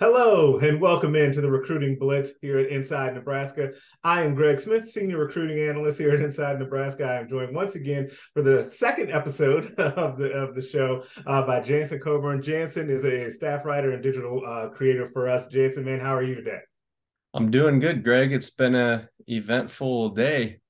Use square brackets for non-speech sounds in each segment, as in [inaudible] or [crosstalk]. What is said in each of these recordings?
Hello and welcome into the Recruiting Blitz here at Inside Nebraska. I am Greg Smith, Senior Recruiting Analyst here at Inside Nebraska. I am joined once again for the second episode [laughs] of the of the show uh, by Jansen Coburn. Jansen is a staff writer and digital uh, creator for us. Jansen, man, how are you today? I'm doing good, Greg. It's been a eventful day.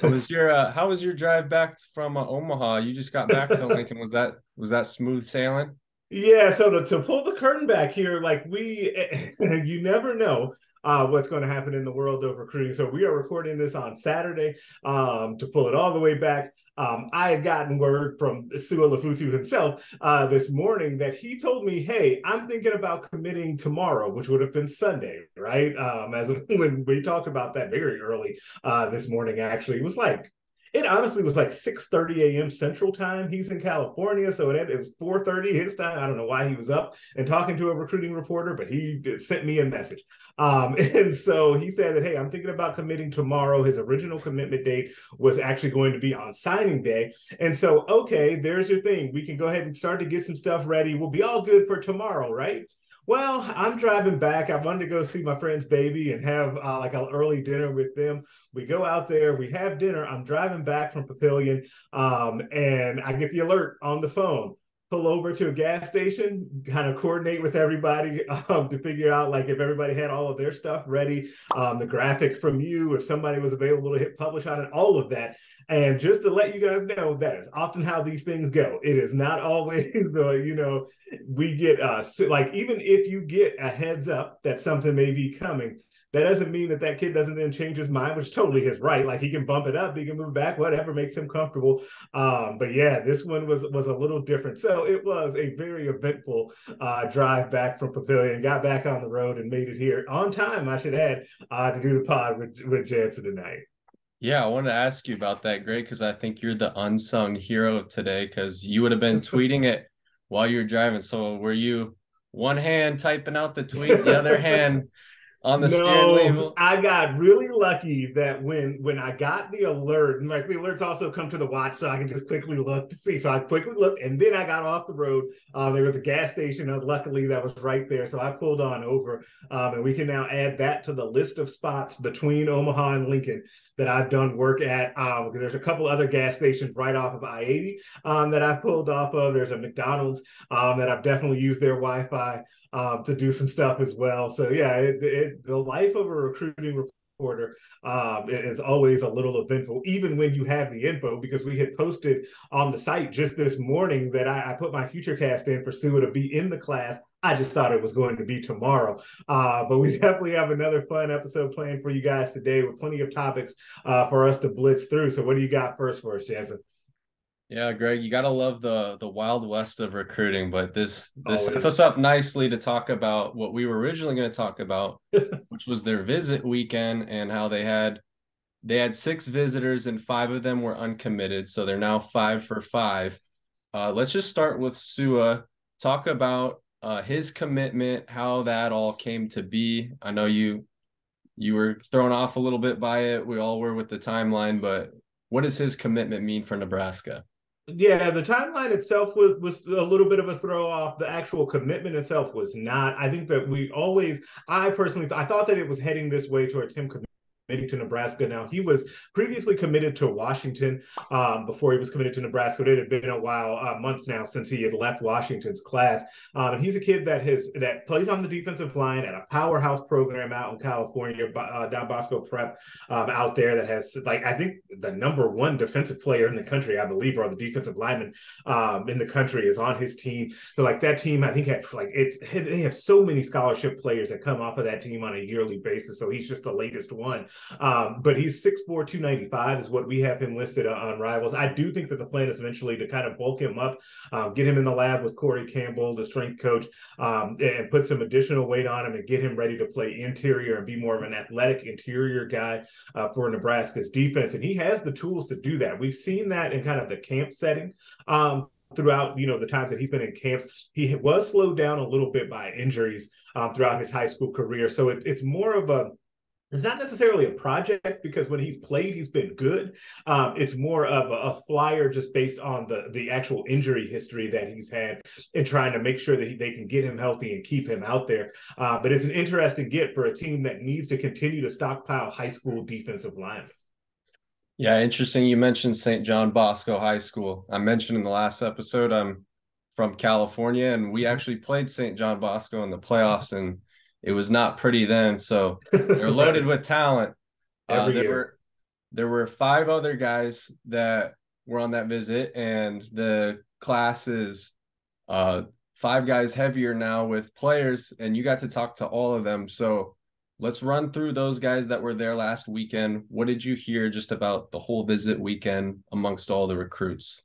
How was your uh, How was your drive back from uh, Omaha? You just got back to [laughs] Lincoln. Was that was that smooth sailing? Yeah, so to, to pull the curtain back here, like we, [laughs] you never know uh, what's going to happen in the world of recruiting. So we are recording this on Saturday. Um, to pull it all the way back, um, I had gotten word from Sua Lefotu himself uh, this morning that he told me, "Hey, I'm thinking about committing tomorrow, which would have been Sunday, right?" Um, as [laughs] when we talked about that very early uh, this morning, actually, it was like it honestly was like 6 30 a.m. Central Time. He's in California, so it, it was 4 30 his time. I don't know why he was up and talking to a recruiting reporter, but he sent me a message. Um, [laughs] and so he said that, hey, I'm thinking about committing tomorrow. His original commitment date was actually going to be on signing day. And so, okay, there's your thing. We can go ahead and start to get some stuff ready. We'll be all good for tomorrow, right? Well, I'm driving back. I wanted to go see my friend's baby and have uh, like an early dinner with them. We go out there, we have dinner. I'm driving back from Papillion, um, and I get the alert on the phone pull over to a gas station, kind of coordinate with everybody [laughs] um, to figure out like if everybody had all of their stuff ready, um, the graphic from you, if somebody was available to hit publish on it, all of that. And just to let you guys know, that is often how these things go. It is not [laughs] always the, you know, we get uh like even if you get a heads up that something may be coming, that doesn't mean that that kid doesn't then change his mind, which is totally his right. Like he can bump it up, he can move back, whatever makes him comfortable. Um, but yeah, this one was was a little different. So it was a very eventful uh, drive back from Papillion. Got back on the road and made it here on time. I should add uh, to do the pod with with Jansen tonight. Yeah, I wanted to ask you about that, Greg, because I think you're the unsung hero of today because you would have been [laughs] tweeting it while you were driving. So were you one hand typing out the tweet, the other hand [laughs] on the no? I got really lucky that when when I got the alert, and like the alerts also come to the watch, so I can just quickly look to see. So I quickly looked, and then I got off the road. Um, there was a gas station, and luckily that was right there, so I pulled on over, um, and we can now add that to the list of spots between Omaha and Lincoln that I've done work at. Um, there's a couple other gas stations right off of I-80 um, that I pulled off of. There's a McDonald's um, that I've definitely used their Wi-Fi um, to do some stuff as well. So yeah, it, it, the life of a recruiting reporter um, is always a little eventful, even when you have the info, because we had posted on the site just this morning that I, I put my FutureCast in for Sua to be in the class. I just thought it was going to be tomorrow. Uh, but we [laughs] definitely have another fun episode planned for you guys today with plenty of topics uh, for us to blitz through. So what do you got first for us, Jansen? Yeah, Greg, you gotta love the the wild west of recruiting, but this this Always. sets us up nicely to talk about what we were originally going to talk about, [laughs] which was their visit weekend and how they had they had six visitors and five of them were uncommitted, so they're now five for five. Uh, let's just start with Sua. Talk about uh, his commitment, how that all came to be. I know you you were thrown off a little bit by it. We all were with the timeline, but what does his commitment mean for Nebraska? Yeah, the timeline itself was was a little bit of a throw off. The actual commitment itself was not. I think that we always, I personally, I thought that it was heading this way towards him committing committing to Nebraska. Now he was previously committed to Washington um, before he was committed to Nebraska. It had been a while, uh, months now since he had left Washington's class. Um, and he's a kid that has that plays on the defensive line at a powerhouse program out in California, uh, Don Bosco Prep um, out there that has like I think the number one defensive player in the country, I believe, or the defensive lineman um, in the country is on his team. So like that team, I think had like it's they have so many scholarship players that come off of that team on a yearly basis. So he's just the latest one. Um, but he's 6'4, 295 is what we have him listed on Rivals. I do think that the plan is eventually to kind of bulk him up, um, get him in the lab with Corey Campbell, the strength coach, um, and put some additional weight on him and get him ready to play interior and be more of an athletic interior guy uh, for Nebraska's defense. And he has the tools to do that. We've seen that in kind of the camp setting um, throughout you know the times that he's been in camps he was slowed down a little bit by injuries um, throughout his high school career so it, it's more of a it's not necessarily a project because when he's played, he's been good. Um, it's more of a, a, flyer just based on the the actual injury history that he's had and trying to make sure that he, they can get him healthy and keep him out there. Uh, but it's an interesting get for a team that needs to continue to stockpile high school defensive linemen. Yeah, interesting. You mentioned St. John Bosco High School. I mentioned in the last episode I'm from California, and we actually played St. John Bosco in the playoffs, and it was not pretty then. So they're loaded with talent. [laughs] Uh, there year. were there were five other guys that were on that visit, and the class is uh, five guys heavier now with players, and you got to talk to all of them. So let's run through those guys that were there last weekend. What did you hear just about the whole visit weekend amongst all the recruits?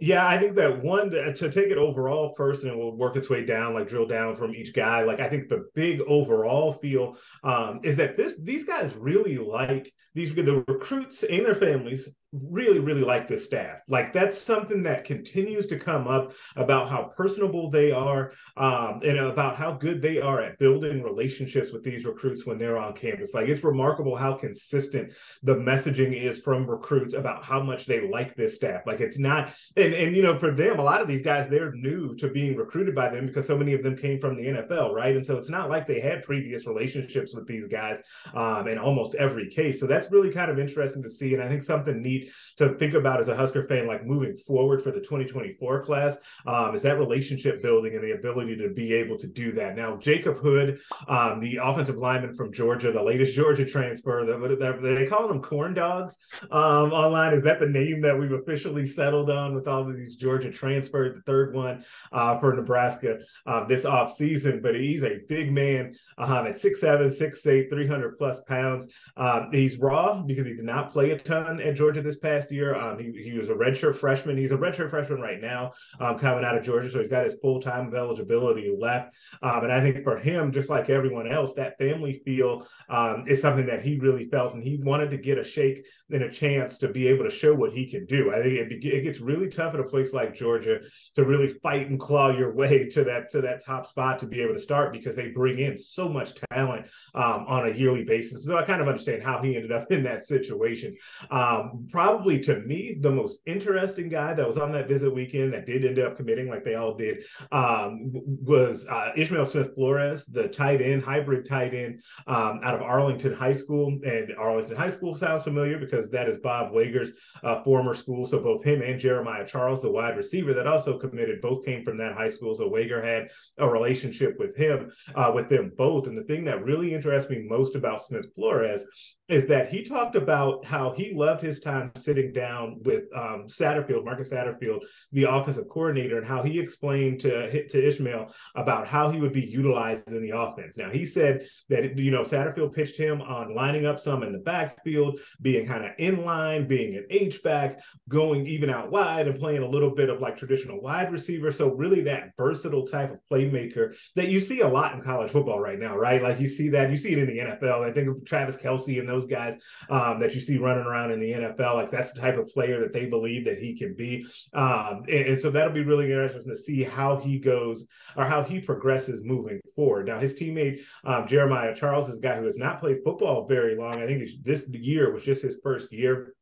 Yeah, I think that one to, take it overall first, and we'll work its way down, like drill down from each guy. Like I think the big overall feel um, is that this these guys really like these the recruits and their families really really like this staff. Like that's something that continues to come up about how personable they are um, and about how good they are at building relationships with these recruits when they're on campus. Like it's remarkable how consistent the messaging is from recruits about how much they like this staff. Like it's not and and you know for them a lot of these guys they're new to being recruited by them because so many of them came from the nfl right? And so it's not like they had previous relationships with these guys um, in almost every case. So that's really kind of interesting to see and i think something neat to think about as a Husker fan, like moving forward for the 2024 class, um, is that relationship building and the ability to be able to do that. Now, Jacob Hood, um, the offensive lineman from Georgia, the latest Georgia transfer, the, they call them corn dogs um, online. Is that the name that we've officially settled on with all of these Georgia transfers? The third one uh, for Nebraska uh, this offseason, but he's a big man um, at 6'7, 6'8, 300 plus pounds. Um, he's raw because he did not play a ton at Georgia this past year. Um, he, he was a redshirt freshman. He's a redshirt freshman right now, um, coming out of Georgia. So he's got his full time eligibility left. Um, and I think for him, just like everyone else, that family feel um, is something that he really felt, and he wanted to get a shake and a chance to be able to show what he can do. I think it, it gets really tough at a place like Georgia to really fight and claw your way to that to that top spot to be able to start because they bring in so much talent um, on a yearly basis. So I kind of understand how he ended up [laughs] in that situation. Um, probably to me the most interesting guy that was on that visit weekend that did end up committing, like they all did, um, was uh, Ishmael Smith Flores, the tight end, hybrid tight end um, out of Arlington High School. And Arlington High School sounds familiar because that is Bob Wager's uh, former school. So both him and Jeremiah Charles, the wide receiver that also committed, both came from that high school. So Wager had a relationship with him, uh, with them both. And the thing that really interests me most about Smith Flores is that he talked about how he loved his time sitting down with um, Satterfield, Marcus Satterfield, the offensive coordinator, and how he explained to to Ishmael about how he would be utilized in the offense. Now he said that you know Satterfield pitched him on lining up some in the backfield, being kind of in line, being an H back, going even out wide, and playing a little bit of like traditional wide receiver. So really that versatile type of playmaker that you see a lot in college football right now, right? Like you see that you see it in the NFL. I think of Travis Kelce and those those guys um, that you see running around in the NFL. Like that's the type of player that they believe that he can be. Um, and, and, so that'll be really interesting to see how he goes or how he progresses moving forward. Now, his teammate um, Jeremiah Charles is a guy who has not played football very long. I think this year was just his first year.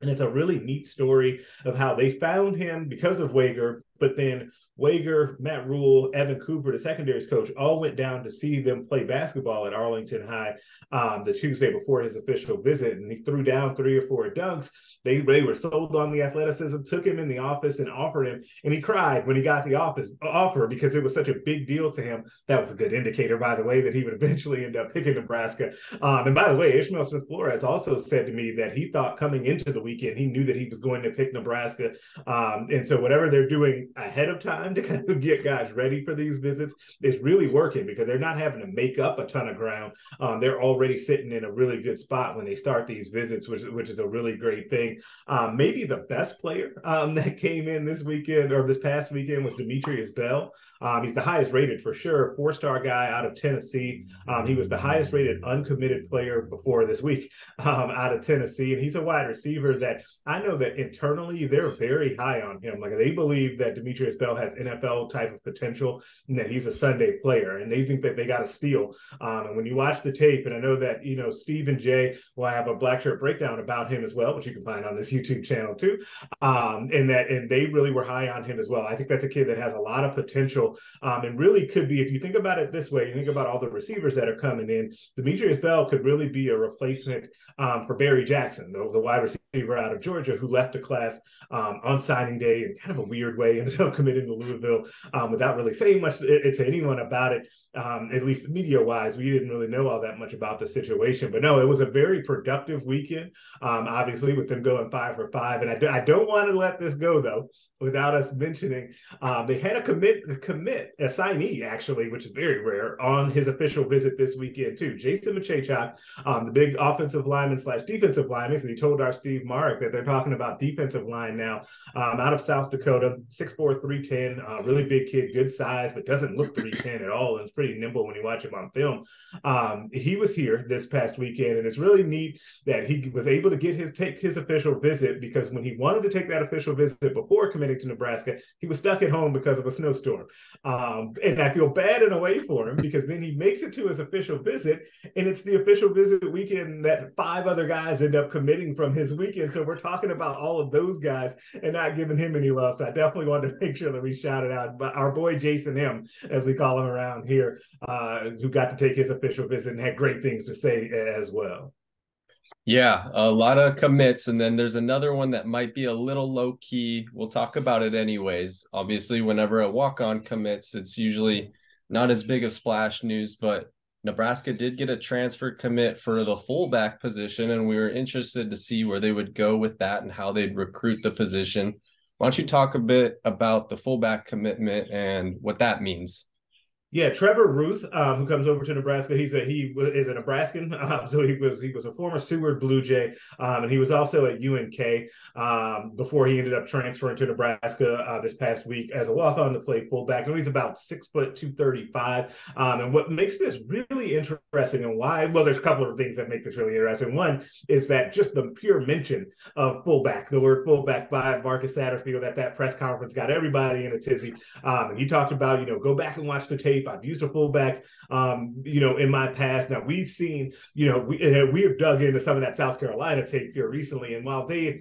And it's a really neat story of how they found him because of Wager, but then Wager, Matt Rhule, Evan Cooper, the secondaries coach, all went down to see them play basketball at Arlington High um, the Tuesday before his official visit, and he threw down three or four dunks. They they were sold on the athleticism, took him in the office and offered him, and he cried when he got the office offer because it was such a big deal to him. That was a good indicator, by the way, that he would eventually end up picking Nebraska. Um, and by the way, Ishmael Smith Flores also said to me that he thought coming into the weekend, he knew that he was going to pick Nebraska, um, and so whatever they're doing ahead of time time to kind of get guys ready for these visits is really working because they're not having to make up a ton of ground. Um, they're already sitting in a really good spot when they start these visits, which, which is a really great thing. Um, maybe the best player um, [laughs] that came in this weekend or this past weekend was Demetrius Bell. Um, he's the highest rated for sure, four star guy out of Tennessee. Um, he was the highest rated uncommitted player before this week [laughs] um, out of Tennessee. And he's a wide receiver that I know that internally they're very high on him. Like they believe that Demetrius Bell has NFL type of potential and that he's a Sunday player. And they think that they got a steal. Um, and when you watch the tape, and I know that, you know, Steve and Jay will have a black shirt breakdown about him as well, which you can find on this YouTube channel too. Um, and that, and they really were high on him as well. I think that's a kid that has a lot of potential um, and really could be, if you think about it this way, you think about all the receivers that are coming in, Demetrius Bell could really be a replacement um, for Barry Jackson, the, the, wide receiver out of Georgia who left the class um, on signing day in kind of a weird way, [laughs] ended up committing to Louisville um, without really saying much to anyone about it, um, at least media wise. We didn't really know all that much about the situation. But no, it was a very productive weekend, um, obviously, with them going five for five. And I, do, I don't want to let this go, though, without us mentioning um, they had a commit, a commit, a signee, actually, which is very rare, on his official visit this weekend, too. Jason Maciejczak, um, the big offensive lineman slash defensive lineman, he told our Steve Marik that they're talking about defensive line now um, out of South Dakota, 6'4, 310, uh, really big kid, good size, but doesn't look 310 at all. And it's pretty nimble when you watch him on film. Um, he was here this past weekend, and it's really neat that he was able to get his take his official visit because when he wanted to take that official visit before committing to Nebraska, he was stuck at home because of a snowstorm. Um, and I feel bad in a way for him because then he makes it to his official visit, and it's the official visit weekend that five other guys end up committing from his weekend. So we're talking about all of those guys and not giving him any love. So I definitely wanted to [laughs] make sure that we shouted out but our boy Jason M, as we call him around here, uh, who got to take his official visit and had great things to say as well. Yeah, a lot of commits. And then there's another one that might be a little low key. We'll talk about it anyways. Obviously, whenever a walk on commits, it's usually not as big of splash news, but Nebraska did get a transfer commit for the fullback position, and we were interested to see where they would go with that and how they'd recruit the position. Why don't you talk a bit about the fullback commitment and what that means? Yeah, Trevor Ruth, um, who comes over to Nebraska, he's a he is a Nebraskan, [laughs] um, so he was he was a former Seward Blue Jay, um, and he was also at UNK um, before he ended up transferring to Nebraska uh, this past week as a walk on to play fullback. And he's about six foot two thirty five. Um, and what makes this really interesting and why? Well, there's a couple of things that make this really interesting. One is that just the pure mention of fullback, the word fullback by Marcus Satterfield at that press conference got everybody in a tizzy. Um, and he talked about you know go back and watch the tape tape. I've used a fullback, um, you know, in my past. Now we've seen, you know, we uh, we have dug into some of that South Carolina tape here recently, and while they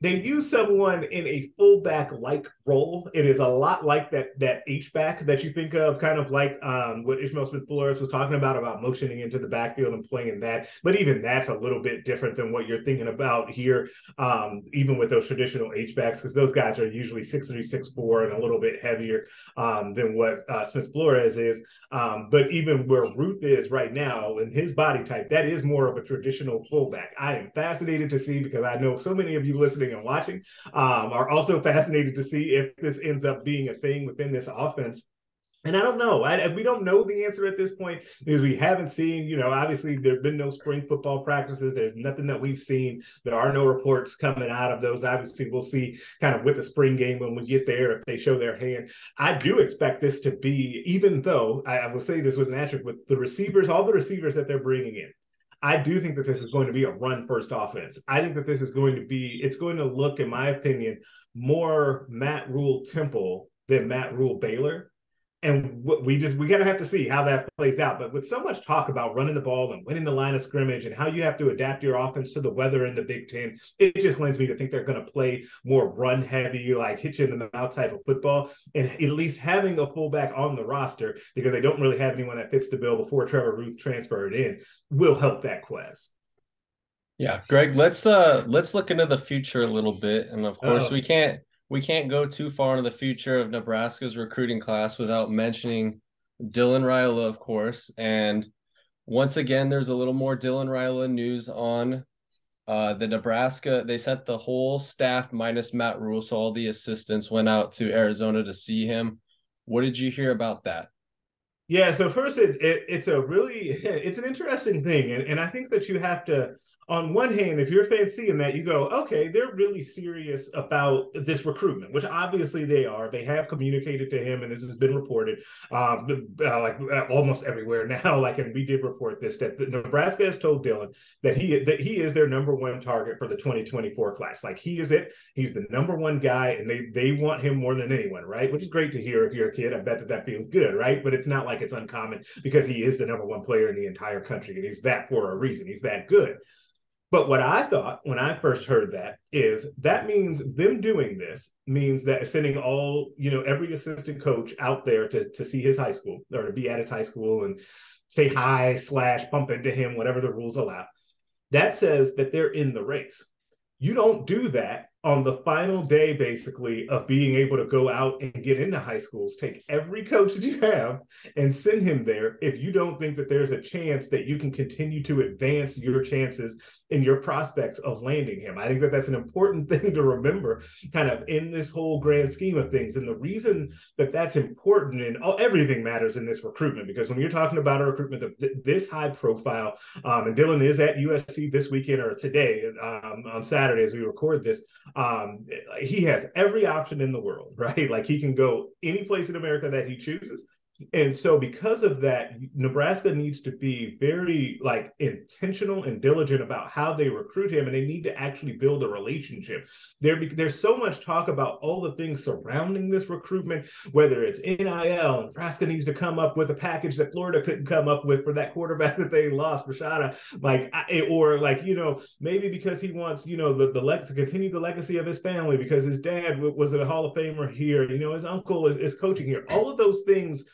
they use someone in a fullback like role. It is a lot like that that H back that you think of, kind of like um, what Ishmael Smith Flores was talking about about motioning into the backfield and playing in that. But even that's a little bit different than what you're thinking about here, um, even with those traditional H backs, because those guys are usually six three, six four, and a little bit heavier um, than what uh, Smith Flores is. Um, but even where Ruth is right now and his body type, that is more of a traditional fullback. I am fascinated to see because I know so many of you listening and watching um, are also fascinated to see if this ends up being a thing within this offense. And I don't know. I, we don't know the answer at this point because we haven't seen, you know, obviously there have been no spring football practices. There's nothing that we've seen. There are no reports coming out of those. Obviously, we'll see kind of with the spring game when we get there if they show their hand. I do expect this to be, even though I, I will say this with an with the receivers, all the receivers that they're bringing in. I do think that this is going to be a run first offense. I think that this is going to be, it's going to look, in my opinion, more Matt Rhule Temple than Matt Rhule Baylor and we just we gotta have to see how that plays out. But with so much talk about running the ball and winning the line of scrimmage and how you have to adapt your offense to the weather in the Big Ten, it just lends me to think they're going to play more run heavy, like hit you in the mouth type of football. And at least having a fullback on the roster because they don't really have anyone that fits the bill before Trevor Ruth transferred in will help that quest. Yeah, Greg, let's uh let's look into the future a little bit. And of course, Uh-oh. we can't we can't go too far into the future of Nebraska's recruiting class without mentioning Dylan Raiola, of course. And once again, there's a little more Dylan Raiola news on uh, the Nebraska. They sent the whole staff minus Matt Rhule, so all the assistants went out to Arizona to see him. What did you hear about that? Yeah, so first, it, it, it's a really [laughs] it's an interesting thing, and, and I think that you have to on one hand, if you're a fan seeing that, you go, okay, they're really serious about this recruitment, which obviously they are. They have communicated to him, and this has been reported, um, uh, like uh, almost everywhere [laughs] now. Like, and we did report this that the, Nebraska has told Dylan that he that he is their number one target for the 2024 class. Like, he is it. He's the number one guy, and they they want him more than anyone, right? Which is great to hear if you're a kid. I bet that that feels good, right? But it's not like it's uncommon because he is the number one player in the entire country, and he's that for a reason. He's that good. But what I thought when I first heard that is that means them doing this means that sending all, you know, every assistant coach out there to, to see his high school or to be at his high school and say hi slash bump into him, whatever the rules allow. That says that they're in the race. You don't do that on the final day, basically, of being able to go out and get into high schools, take every coach [laughs] that you have and send him there if you don't think that there's a chance that you can continue to advance your chances and your prospects of landing him. I think that that's an important [laughs] thing to remember kind of in this whole grand scheme of things. And the reason that that's important and all, everything matters in this recruitment, because when you're talking about a recruitment of this high profile, um, and Dylan is at USC this weekend or today um, on Saturday as we record this um, he has every option in the world, [laughs] right? Like he can go any place in America that he chooses. And so because of that, Nebraska needs to be very like intentional and diligent about how they recruit him and they need to actually build a relationship. There there's so much talk about all the things surrounding this recruitment, whether it's NIL, Nebraska needs to come up with a package that Florida couldn't come up with for that quarterback [laughs] that they lost, Rashada, like eh, or like you know maybe because he wants you know the the leg to continue the legacy of his family because his dad was a Hall of Famer here, you know his uncle is, is coaching here. All of those things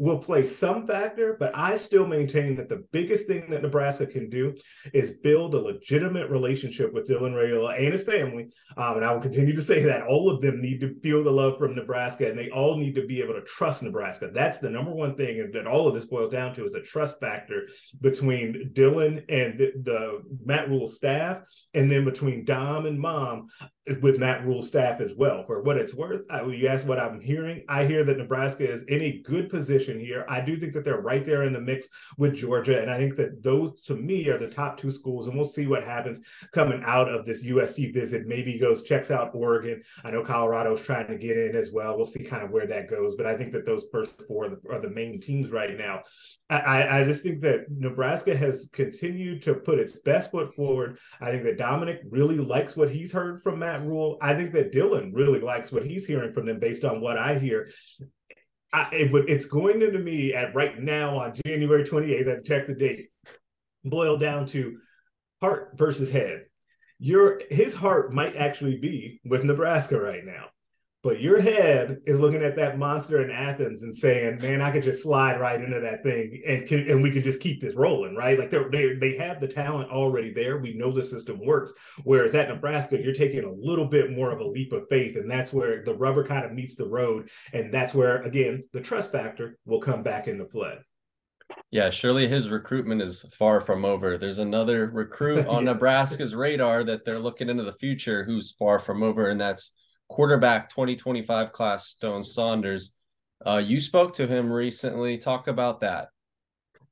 will play some factor, but I still maintain that the biggest thing that Nebraska can do is build a legitimate relationship with Dylan Raiola and his family. Um, and I will continue to say that all of them need to feel the love from Nebraska and they all need to be able to trust Nebraska. That's the number one thing that all of this boils down to is a trust factor between Dylan and the, the Matt Rhule staff and then between Dom and Mom with Matt Rhule staff as well. For what it's worth, I, you ask what I'm hearing. I hear that Nebraska is in a good position here. I do think that they're right there in the mix with Georgia, and I think that those to me are the top two schools. And we'll see what happens coming out of this USC visit. Maybe goes checks out Oregon. I know Colorado's trying to get in as well. We'll see kind of where that goes, but I think that those first four are the, are the main teams right now. I, I just think that Nebraska has continued to put its best foot forward. I think that Dominic really likes what he's heard from Matt Rhule. I think that Dylan really likes what he's hearing from them based on what I hear. I, it, it's going into me at right now on January 28th, I checked the date, boil down to heart versus head. Your his heart might actually be with Nebraska right now. But your head is looking at that monster in Athens and saying, "Man, I could just slide right into that thing, and can, and we can just keep this rolling, right? Like they they they have the talent already there. We know the system works. Whereas at Nebraska, you're taking a little bit more of a leap of faith, and that's where the rubber kind of meets the road, and that's where again the trust factor will come back into play. Yeah, surely his recruitment is far from over. There's another recruit [laughs] on yes. Nebraska's radar that they're looking into the future who's far from over, and that's quarterback 2025 class, Stone Saunders. Uh, you spoke to him recently. Talk about that.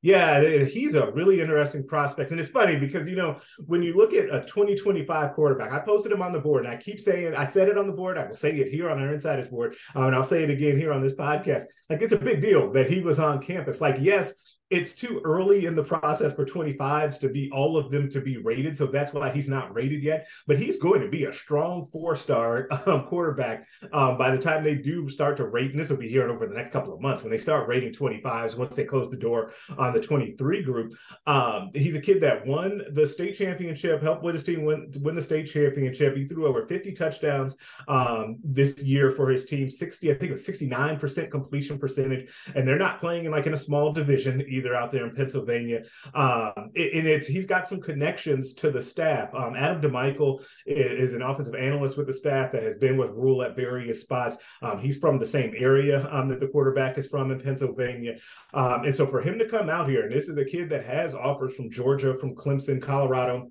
Yeah, he's a really interesting prospect. And it's funny because, you know, when you look at a 2025 quarterback, I posted him on the board and I keep saying, I said it on the board. I will say it here on our Insiders board. Um, and I'll say it again here on this podcast. Like, it's a big deal that he was on campus. Like, yes, it's too early in the process for 25s to be all of them to be rated. So that's why he's not rated yet. But he's going to be a strong four star um, quarterback um, by the time they do start to rate. And this will be here over the next couple of months when they start rating 25s, once they close the door on the 23 group. Um, he's a kid that won the state championship, helped win his team win, win the state championship. He threw over 50 touchdowns um, this year for his team, 60, I think it was 69% completion percentage. And they're not playing in like in a small division either out there in Pennsylvania. Um, and it's he's got some connections to the staff. Um, Adam DiMichele is, an offensive analyst with the staff that has been with Rhule at various spots. Um, he's from the same area um, that the quarterback is from in Pennsylvania. Um, and so for him to come out here, and this is a kid that has offers from Georgia, from Clemson, Colorado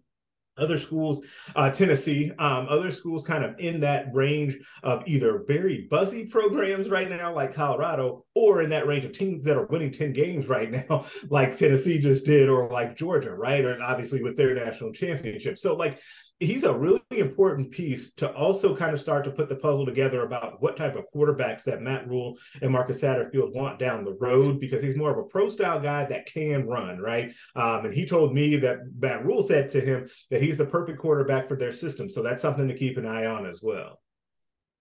other schools, uh, Tennessee, um, other schools kind of in that range of either very buzzy programs right now, like Colorado, or in that range of teams that are winning 10 games right now, [laughs] like Tennessee just did, or like Georgia, right? Or obviously with their national championship. So, like, he's a really important piece to also kind of start to put the puzzle together about what type of quarterbacks that Matt Rhule and Marcus Satterfield want down the road because he's more of a pro style guy that can run, right? Um, and he told me that Matt Rhule said to him that he's the perfect quarterback for their system. So that's something to keep an eye on as well.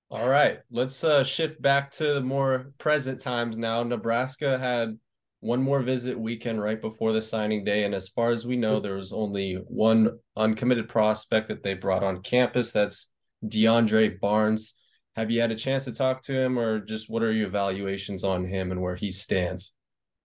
All right, let's uh, shift back to the more present times now. Nebraska had one more visit weekend right before the signing day. And as far as we know, hmm. there was only one uncommitted prospect that they brought on campus. That's DeAndre Barnes. Have you had a chance to talk to him, or just what are your evaluations on him and where he stands?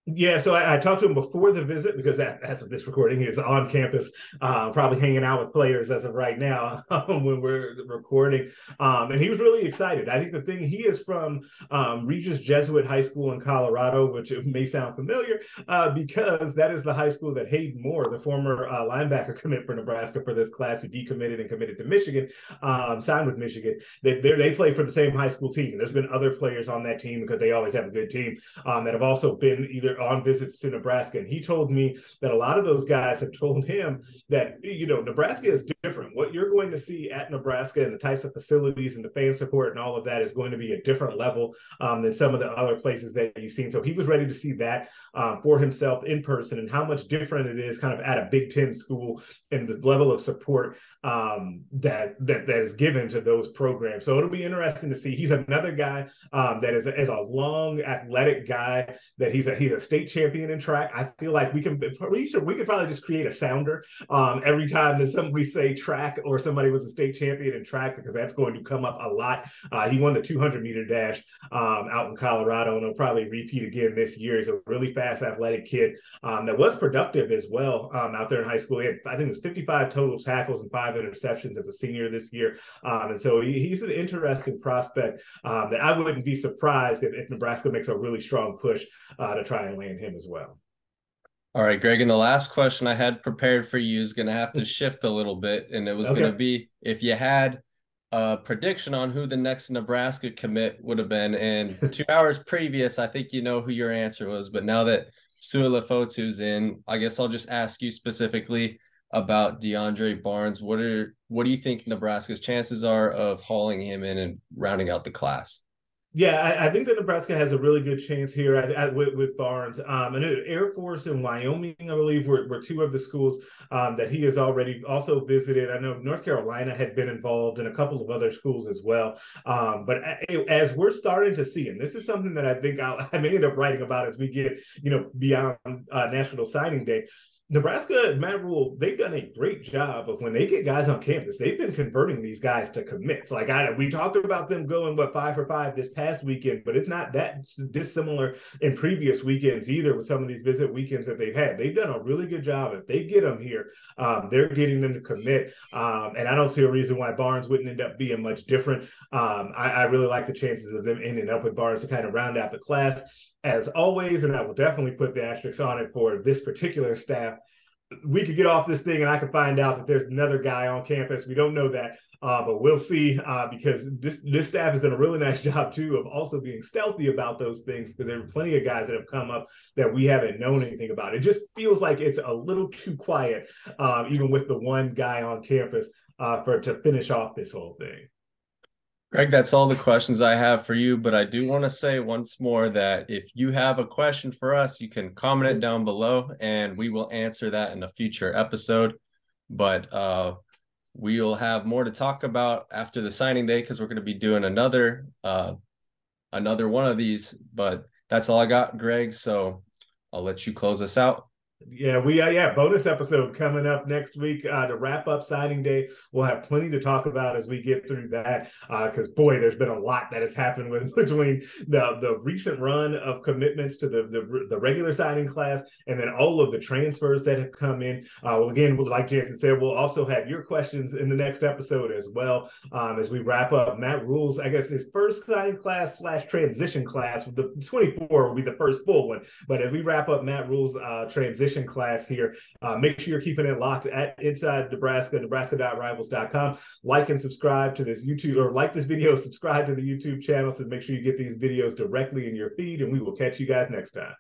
Yeah, so I, I, talked to him before the visit because that, as of this recording, is on campus, uh, probably hanging out with players as of right now [laughs] um, when we're recording. Um, and he was really excited. I think the thing he is from um, Regis Jesuit High School in Colorado, which may sound familiar uh, because that is the high school that Hayden Moore, the former uh, linebacker [laughs] commit for Nebraska for this class, who decommitted and committed to Michigan, um, signed with Michigan. They they play for the same high school team. There's been other players on that team because they always have a good team um, that have also been either on visits to Nebraska. And he told me that a lot of those guys have told him that, you know, Nebraska is different. What you're going to see at Nebraska and the types of facilities and the fan support and all of that is going to be a different level um, than some of the other places that you've seen. So he was ready to see that um, for himself in person and how much different it is kind of at a Big Ten school and the level of support um, that, that that is given to those programs. So it'll be interesting to see. He's another guy um, that is a, is a long athletic guy that he's a he's a state champion in track. I feel like we can we should we could probably just create a sounder um, every time that some we say track or somebody was a state champion in track because that's going to come up a lot. Uh, he won the 200 meter dash um, out in Colorado and he'll probably repeat again this year. He's a really fast athletic kid um, that was productive as well um, out there in high school. He had I think it was 55 total tackles and five interceptions as a senior this year, um, and so he, he's an interesting prospect um, that I wouldn't be surprised if, if Nebraska makes a really strong push uh, to try land him as well. All right, Greg. And the last question I had prepared for you is going to have to shift a little bit. And it was okay. going to be if you had a prediction on who the next Nebraska commit would have been. And [laughs] two hours previous, I think you know who your answer was. But now that Sua Lefotu's in, I guess I'll just ask you specifically about DeAndre Barnes. What are what do you think Nebraska's chances are of hauling him in and rounding out the class? Yeah, I, I, think that Nebraska has a really good chance here at, at, with, with, Barnes. Um, and Air Force and Wyoming, I believe, were, were two of the schools um, that he has already also visited. I know North Carolina had been involved in a couple of other schools as well. Um, but as we're starting to see, and this is something that I think I'll, [laughs] I may end up writing about as we get, you know, beyond uh, National Signing Day. Nebraska, Matt Rhule, they've done a great job of when they get guys on campus, they've been converting these guys to commits. Like I, we talked about them going what five for five this past weekend, but it's not that dissimilar in previous weekends either. With some of these visit weekends that they've had, they've done a really good job. If they get them here, um, they're getting them to commit, um, and I don't see a reason why Barnes wouldn't end up being much different. Um, I, I really like the chances of them ending up with Barnes to kind of round out the class as always, and I will definitely put the asterisks on it for this particular staff. We could get off this thing and I could find out that there's another guy on campus. We don't know that, uh, but we'll see uh, because this this staff has done a really nice [laughs] job too of also being stealthy about those things because there are plenty of guys that have come up that we haven't known anything about. It just feels like it's a little too quiet, um, even with the one guy on campus uh, for to finish off this whole thing. Greg, that's all the questions I have for you. But I do want to say once more that if you have a question for us, you can comment it down below and we will answer that in a future episode. But uh, we'll have more to talk about after the signing day because we're going to be doing another uh, another one of these. But that's all I got, Greg. So I'll let you close us out. Yeah, we uh, yeah bonus episode coming up next week uh, to wrap up signing day. We'll have plenty to talk about as we get through that because uh, boy, there's been a lot that has happened with [laughs] between the the recent run of commitments to the the, the regular signing class and then all of the transfers that have come in. Uh, well, again, like Jansen said, we'll also have your questions in the next episode as well um, as we wrap up Matt Rhule's. I guess his first signing class slash transition class. The 24 will be the first full one, but as we wrap up Matt Rhule's uh, transition class here. Uh, make sure you're keeping it locked at Inside Nebraska, nebraska.rivals.com. Like and subscribe to this YouTube or like this video, subscribe to the YouTube channel so make sure you get these videos directly in your feed, and we will catch you guys next time.